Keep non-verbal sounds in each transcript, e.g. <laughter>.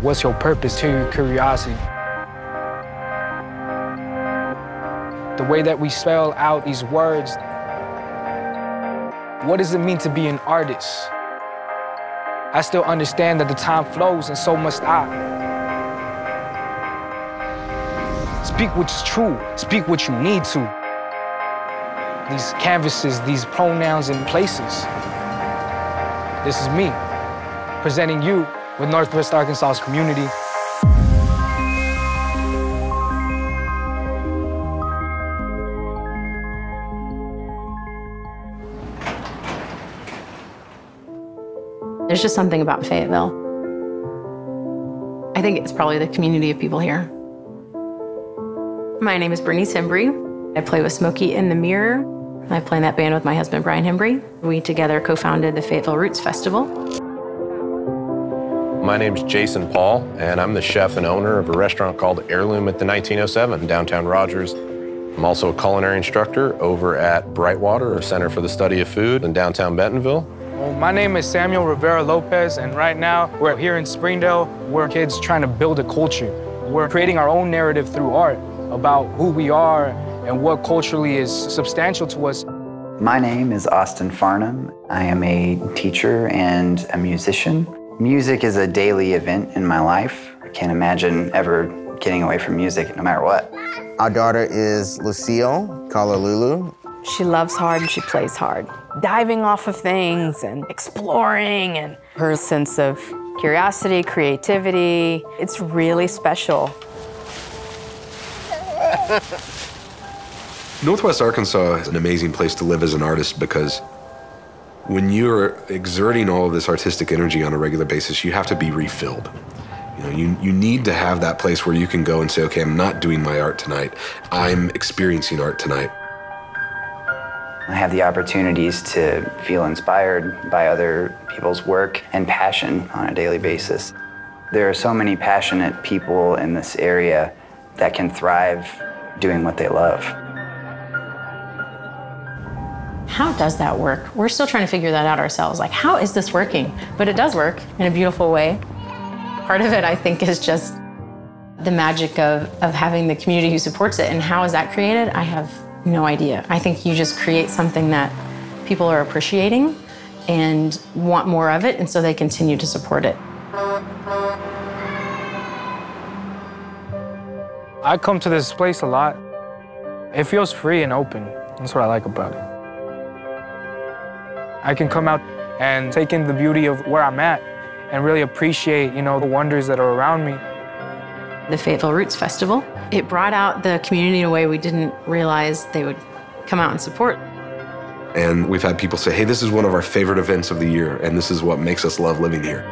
What's your purpose to your curiosity? The way that we spell out these words, what does it mean to be an artist? I still understand that the time flows and so must I. Speak what's true, speak what you need to. These canvases, these pronouns and places. This is me, presenting you with Northwest Arkansas's community. There's just something about Fayetteville. I think it's probably the community of people here. My name is Bernice Hembree. I play with Smokey and the Mirror. I play in that band with my husband, Bryan Hembree. We together co-founded the Fayetteville Roots Festival. My name's Jason Paul, and I'm the chef and owner of a restaurant called Heirloom at the 1907 downtown Rogers. I'm also a culinary instructor over at Brightwater, a Center for the Study of Food in downtown Bentonville. Well, my name is Samuel Rivera Lopez, and right now we're here in Springdale. We're kids trying to build a culture. We're creating our own narrative through art about who we are and what culturally is substantial to us. My name is Austin Farnam. I am a teacher and a musician. Music is a daily event in my life. I can't imagine ever getting away from music no matter what. Our daughter is Lucille, call her Lulu. She loves hard and she plays hard, diving off of things and exploring and her sense of curiosity, creativity. It's really special. <laughs> Northwest Arkansas is an amazing place to live as an artist because when you're exerting all of this artistic energy on a regular basis, you have to be refilled. You know, you, you need to have that place where you can go and say, okay, I'm not doing my art tonight. I'm experiencing art tonight. I have the opportunities to feel inspired by other people's work and passion on a daily basis. There are so many passionate people in this area that can thrive doing what they love. How does that work? We're still trying to figure that out ourselves. Like, how is this working? But it does work in a beautiful way. Part of it, I think, is just the magic of, of having the community who supports it. And how is that created? I have no idea. I think you just create something that people are appreciating and want more of it, and so they continue to support it. I come to this place a lot. It feels free and open. That's what I like about it. I can come out and take in the beauty of where I'm at and really appreciate, you know, the wonders that are around me. The Fayetteville Roots Festival, it brought out the community in a way we didn't realize they would come out and support. And we've had people say, hey, this is one of our favorite events of the year, and this is what makes us love living here.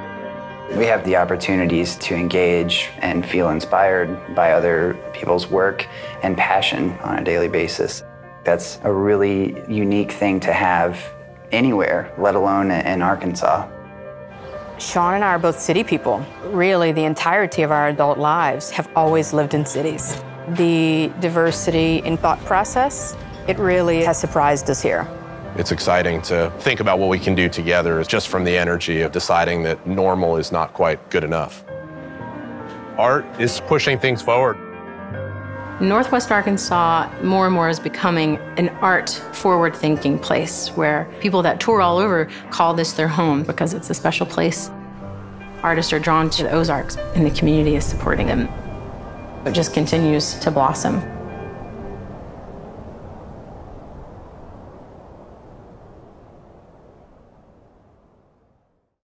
We have the opportunities to engage and feel inspired by other people's work and passion on a daily basis. That's a really unique thing to have anywhere, let alone in Arkansas. Sean and I are both city people. Really, the entirety of our adult lives have always lived in cities. The diversity in thought process, it really has surprised us here. It's exciting to think about what we can do together just from the energy of deciding that normal is not quite good enough. Art is pushing things forward. Northwest Arkansas more and more is becoming an art forward thinking place where people that tour all over call this their home because it's a special place. Artists are drawn to the Ozarks and the community is supporting them. It just continues to blossom.